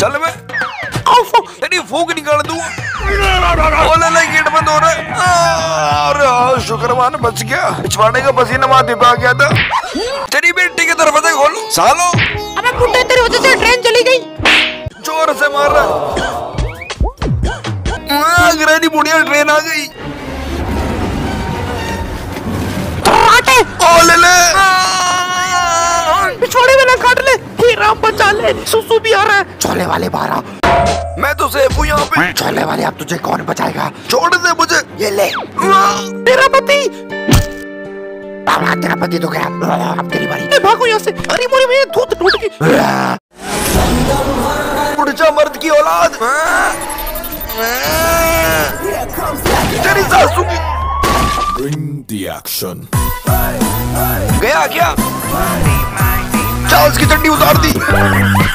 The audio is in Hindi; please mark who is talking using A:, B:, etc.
A: चल बे। तेरी फूक निकाल दूँ। ओले ले गेट बंद हो रहा है अरे हाँ, शुक्रवान बच गया। पिछवाड़े का पसीना पे आ गया था। तेरी बेटी के दरवाजे खोलो। सालो।
B: अबे बुड्ढे तेरी वजह से ट्रेन चली गई।
A: ज़ोर से मार रहा। हाँ, बुढ़िया ट्रेन आ गई।
B: आटे।
A: ओले ले
B: पिछवाड़े में ना काट ले हे बचा सुसु भी आ रहा है।
C: छोले वाले बारह
A: मैं तो सेफ़ हूँ यहाँ पे।
C: छोले वाले अब तुझे कौन बचाएगा?
A: छोड़ दे मुझे।
C: ये ले।
B: तेरा पति।
C: तेरा पति तो गया। अब तेरी बारी।
B: भागो यहाँ से। अरे मोरे में दूध टूट गई।
A: बुढ़चा मर्द की औलाद। तेरी सासू की
D: Bring the action.
A: गया क्या? चार्ल्स की चड्डी उतार दी।